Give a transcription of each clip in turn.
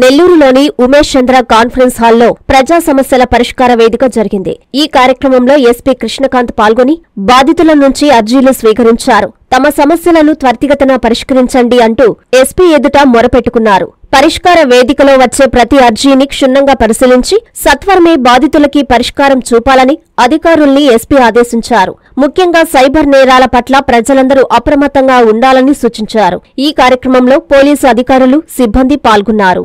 నెల్లూరులోని ఉమేష్ చంద్ర కాన్ఫరెన్స్ హాల్లో ప్రజా సమస్యల పరిష్కార వేదిక జరిగింది. ఈ కార్యక్రమంలో ఎస్పీ కృష్ణకాంత్ పాల్గొని బాధితుల నుంచి అర్జీలు స్వీకరించారు. తమ సమస్యలను త్వరితగతన పరిష్కరించండి అంటూ ఎస్పీ ఎదుట మొరపెట్టుకున్నారు. పరిష్కార వేదికలో వచ్చే ప్రతి అర్జీని క్షుణ్ణంగా పరిశీలించి సత్వరమే బాధితులకి పరిష్కారం చూపాలని అధికారుల్ని ఎస్పీ ఆదేశించారు. ముఖ్యంగా సైబర్ నేరాల పట్ల ప్రజలందరూ అప్రమత్తంగా ఉండాలని సూచించారు. ఈ కార్యక్రమంలో పోలీసు అధికారులు సిబ్బంది పాల్గొన్నారు.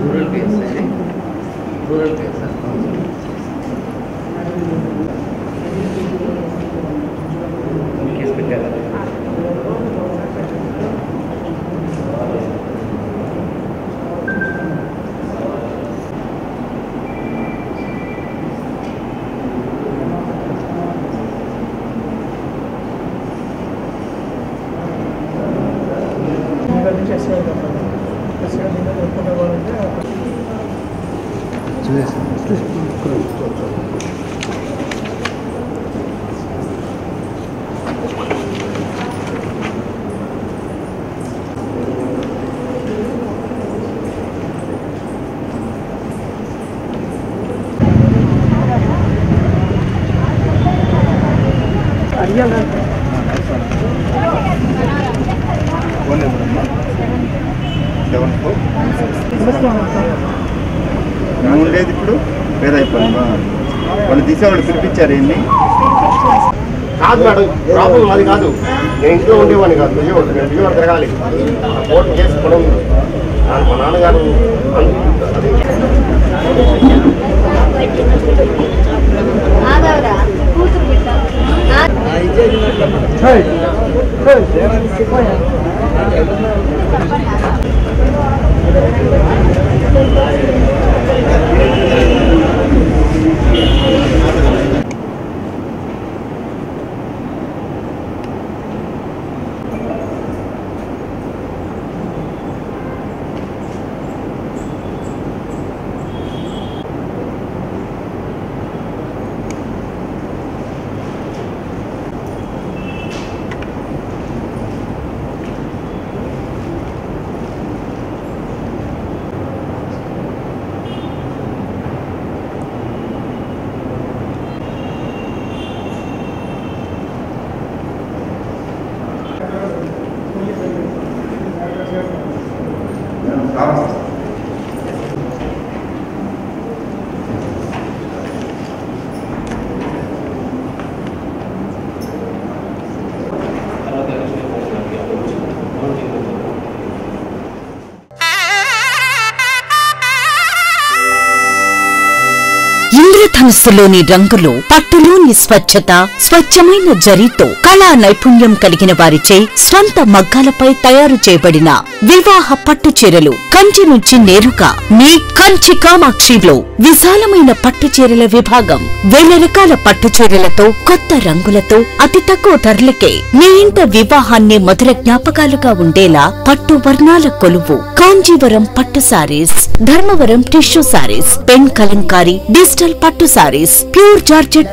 రూరల్ కేసు రూరల్ కేసా case Интересно. Что есть Seven four. Seven four. నువ్వు ఉండేది ఇప్పుడు వేరే అయిపోయిందా వాళ్ళు తీసేవాళ్ళు పిలిపించారు ఎన్ని కాదు మేడం ప్రాబ్లం అది కాదు. నేను ఇంట్లో ఉండేవాడిని కాదు విజయవాడ నేను విజయవాడ తిరగాలి. ఆ కోర్టు కేసు కూడా ఉంది. మా నాన్నగారు అనుకుంటారు అది ఇంద్రధనుస్సులోని రంగులు పట్టులోని స్వచ్ఛత స్వచ్ఛమైన జరీతో కళా నైపుణ్యం కలిగిన వారిచే స్వంత మగ్గాలపై తయారు చేయబడిన వివాహ పట్టు చీరలు కంచి నుంచి నేరుగా మీ కంచి కామాక్షిలో విశాలమైన పట్టు చీరల విభాగం. వేల రకాల పట్టు చీరలతో కొత్త రంగులతో అతి తక్కువ ధరలకే మీ ఇంట వివాహాన్ని మధుర జ్ఞాపకాలుగా ఉండేలా పట్టు వర్ణాల కొలువు. కాంజీవరం పట్టు saris Dharmavaram tissue saris pen Kalamkari digital పట్టు సారీస్ ప్యూర్ జార్జెట్